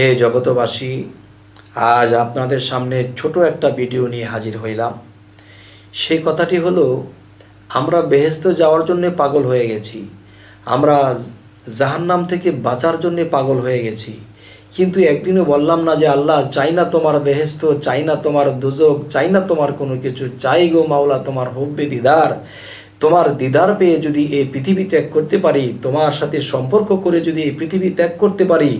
হে জগতবাসী, আজ আপনাদের সামনে ছোট একটা ভিডিও নিয়ে হাজির হইলাম। সেই কথাটি হলো, আমরা বেহেস্ত যাওয়ার জন্য পাগল হয়ে গেছি। আমরা জাহান্নাম থেকে বাঁচার জন্য পাগল হয়ে গেছি। কিন্তু একদিনও বললাম না যে, আল্লাহ, চাই না তোমার বেহেস্ত চাই না তোমার দুজক, চাই না তোমার কোনো কিছু, চাই গো মাওলা তোমার হব্বে দিদার। তোমার দিদার পেয়ে যদি এই পৃথিবী ত্যাগ করতে পারি, তোমার সাথে সম্পর্ক করে যদি এই পৃথিবী ত্যাগ করতে পারি,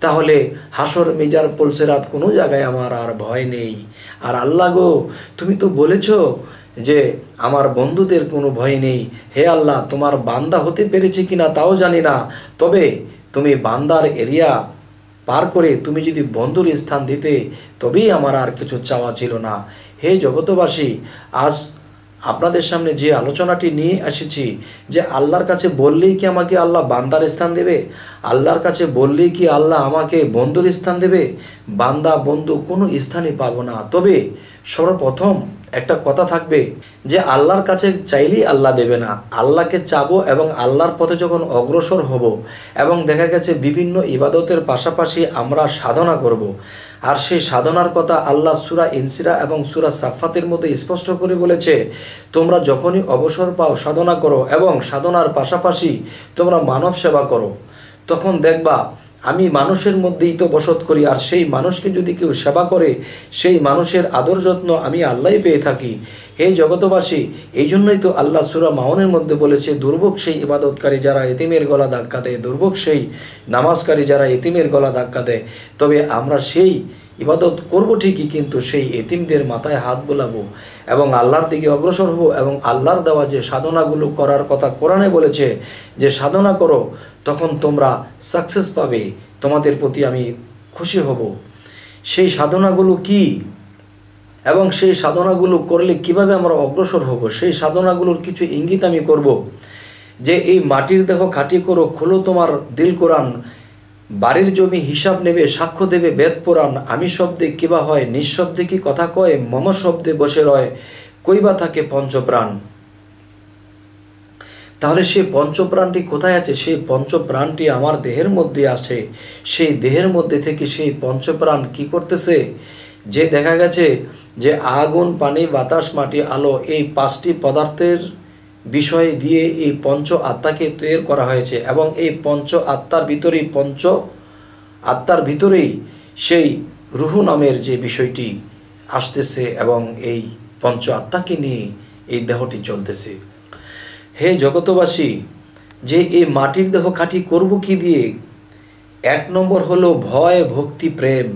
তাহলে হাসর মেজার পলসেরাত কোনো জায়গায় আমার আর ভয় নেই। আর আল্লাহ গো, তুমি তো বলেছ যে আমার বন্ধুদের কোনো ভয় নেই। হে আল্লাহ, তোমার বান্দা হতে পেরেছে কিনা তাও জানি না। তবে তুমি বান্দার এরিয়া পার করে তুমি যদি বন্ধুর স্থান দিতে, তবেই আমার আর কিছু চাওয়া ছিল না। হে জগতবাসী আজ আপনাদের সামনে যে আলোচনাটি নিয়ে এসেছি, যে আল্লাহর কাছে বললেই কি আমাকে আল্লাহ বান্দার স্থান দেবে? আল্লাহর কাছে বললেই কি আল্লাহ আমাকে বন্ধুর স্থান দেবে? বান্দা, বন্ধু কোনো স্থানই পাবো না। তবে সর্বপ্রথম একটা কথা থাকবে, যে আল্লাহর কাছে চাইলেই আল্লাহ দেবে না। আল্লাহকে চাবো এবং আল্লাহর পথে যখন অগ্রসর হব এবং দেখা গেছে বিভিন্ন ইবাদতের পাশাপাশি আমরা সাধনা করব। আর সেই সাধনার কথা আল্লাহ সুরা ইনসিরা এবং সুরা সাফাতের মধ্যে স্পষ্ট করে বলেছে, তোমরা যখনই অবসর পাও, সাধনা করো এবং সাধনার পাশাপাশি তোমরা মানব সেবা করো। তখন দেখবা, আমি মানুষের মধ্যেই তো বসত করি, আর সেই মানুষকে যদি কেউ সেবা করে, সেই মানুষের আদর যত্ন আমি আল্লাহ পেয়ে থাকি। হে জগতবাসী এই জন্যই তো আল্লাহ সুরা মাউনের মধ্যে বলেছে, দুর্ভোগ সেই ইবাদতকারী যারা এতিমের গলা ধাক্কা দেয়, দুর্ভোগ সেই নামাজকারী যারা এতিমের গলা ধাক্কা দেয়। তবে আমরা সেই ইবাদত করব ঠিকই, কিন্তু সেই এতিমদের মাথায় হাত বোলাবো এবং আল্লাহর দিকে অগ্রসর হব এবং আল্লাহর দেওয়া যে সাধনাগুলো করার কথা কোরআনে বলেছে, যে সাধনা করো, তখন তোমরা সাকসেস পাবে, তোমাদের প্রতি আমি খুশি হব। সেই সাধনাগুলো কি? এবং সেই সাধনাগুলো করলে কীভাবে আমরা অগ্রসর হব? সেই সাধনাগুলোর কিছু ইঙ্গিত আমি করব। যে এই মাটির দেহ খাটি করো, খোলো তোমার দিল কোরআন, বাড়ির জমি হিসাব নেবে, সাক্ষ্য দেবে, বেদ পুরাণ, আমি শব্দে কিবা হয়, নিঃশব্দে কি কথা কয়, মম শব্দে বসে রয় কইবা থাকে পঞ্চপ্রাণ? তাহলে সেই পঞ্চপ্রাণটি কোথায় আছে? সেই পঞ্চপ্রাণটি আমার দেহের মধ্যে আছে। সেই দেহের মধ্যে থেকে সেই পঞ্চপ্রাণ কি করতেছে? যে দেখা গেছে যে আগুন, পানি, বাতাস, মাটি, আলো এই পাঁচটি পদার্থের বিষয় দিয়ে এই পঞ্চ আত্মাকে তৈরি করা হয়েছে এবং এই পঞ্চ আত্মার ভিতরেই পঞ্চ আত্মার ভিতরেই সেই রুহু নামের যে বিষয়টি আসতেছে এবং এই পঞ্চ আত্মাকে নিয়ে এই দেহটি চলতেছে। হে জগতবাসী যে এই মাটির দেহ খাটি করব কি দিয়ে? এক নম্বর হলো ভয়, ভক্তি, প্রেম।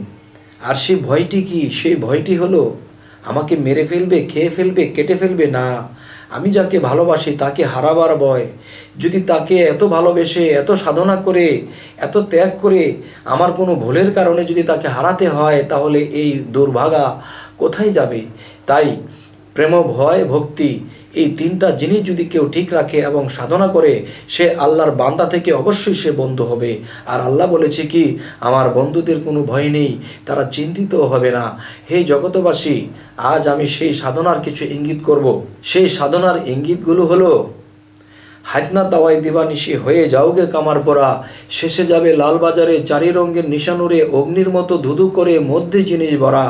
আর সেই ভয়টি কি? সেই ভয়টি হলো, আমাকে মেরে ফেলবে, খেয়ে ফেলবে, কেটে ফেলবে? না। আমি যাকে ভালোবাসি তাকে হারাবার ভয়। যদি তাকে এত ভালোবেসে, এত সাধনা করে, এত ত্যাগ করে, আমার কোনো ভুলের কারণে যদি তাকে হারাতে হয়, তাহলে এই দুর্ভাগা কোথায় যাবে? তাই প্রেম, ভয়, ভক্তি এই তিনটা জিনিস যদি কেউ ঠিক রাখে এবং সাধনা করে, সে আল্লাহর বান্দা থেকে অবশ্যই সে বন্ধু হবে। আর আল্লাহ বলেছে কি, আমার বন্ধুদের কোনো ভয় নেই, তারা চিন্তিত হবে না। হে জগতবাসী আজ আমি সেই সাধনার কিছু ইঙ্গিত করব। সেই সাধনার ইঙ্গিতগুলো হলো হাতনা তাওয়াই দিবানিশি হয়ে যাওগে কামার পরা। শেষে যাবে লালবাজারে চারি রঙের নিশানুরে অগ্নির মতো ধুধু করে মধ্যে জিনিস ভরা।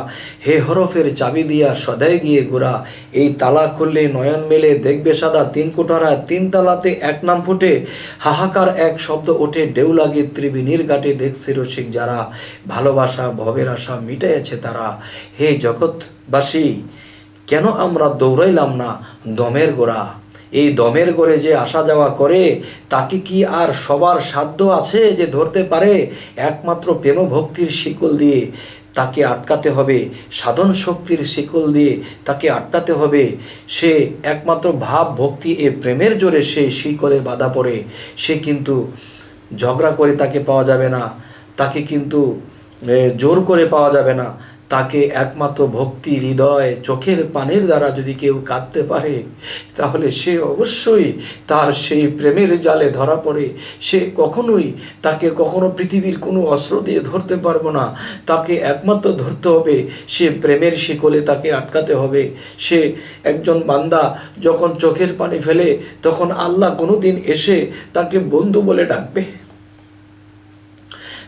হে হরফের চাবি দিয়া সদায় গিয়ে ঘোরা। এই তালা খুললে নয়ন মেলে, দেখবে সাদা তিন কোঠারা তিন তালাতে এক নাম ফুটে। হাহাকার এক শব্দ ওঠে ডেউ লাগে ত্রিবিনীর ঘাটে, দেখছে রসিক যারা। ভালোবাসা, ভবের আশা মিটাইছে তারা। হে জগৎবাসী, কেন আমরা দৌড়াইলাম না দমের গোড়া? এই দমের করে যে আসা যাওয়া করে, তাকে কি আর সবার সাধ্য আছে যে ধরতে পারে? একমাত্র প্রেম ভক্তির শিকল দিয়ে তাকে আটকাতে হবে, সাধন শক্তির শিকল দিয়ে তাকে আটকাতে হবে। সে একমাত্র ভাব ভক্তি এ প্রেমের জোরে সে শিকলে বাধা পড়ে। সে কিন্তু ঝগড়া করে তাকে পাওয়া যাবে না, তাকে কিন্তু জোর করে পাওয়া যাবে না। তাকে একমাত্র ভক্তি হৃদয় চোখের পানির দ্বারা যদি কেউ কাঁদতে পারে, তাহলে সে অবশ্যই তার সেই প্রেমের জালে ধরা পড়ে। সে কখনোই তাকে কখনো পৃথিবীর কোনো অস্ত্র দিয়ে ধরতে পারব না। তাকে একমাত্র ধরতে হবে, সে প্রেমের শিকলে তাকে আটকাতে হবে। সে একজন বান্দা যখন চোখের পানি ফেলে, তখন আল্লাহ কোনো দিন এসে তাকে বন্ধু বলে ডাকবে।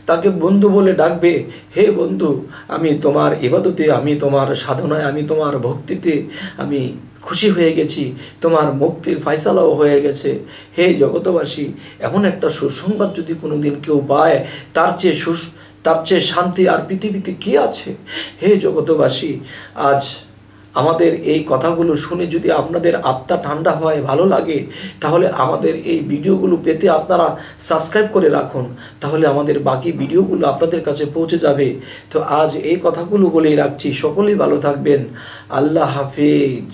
তাকে বন্ধু বলে ডাকবে, হে বন্ধু, আমি তোমার ইবাদতে, আমি তোমার সাধনায়, আমি তোমার ভক্তিতে আমি খুশি হয়ে গেছি, তোমার মুক্তির ফয়সালাও হয়ে গেছে। হে জগতবাসী এমন একটা সুসংবাদ যদি কোনোদিন কেউ পায়, তার চেয়ে সুস, তার চেয়ে শান্তি আর পৃথিবীতে কি আছে? হে জগতবাসী আজ আমাদের এই কথাগুলো শুনে যদি আপনাদের আত্মা ঠান্ডা হয়, ভালো লাগে, তাহলে আমাদের এই ভিডিওগুলো পেতে আপনারা সাবস্ক্রাইব করে রাখুন। তাহলে আমাদের বাকি ভিডিওগুলো আপনাদের কাছে পৌঁছে যাবে। তো আজ এই কথাগুলো বলেই রাখছি। সকলেই ভালো থাকবেন। আল্লাহ হাফিজ।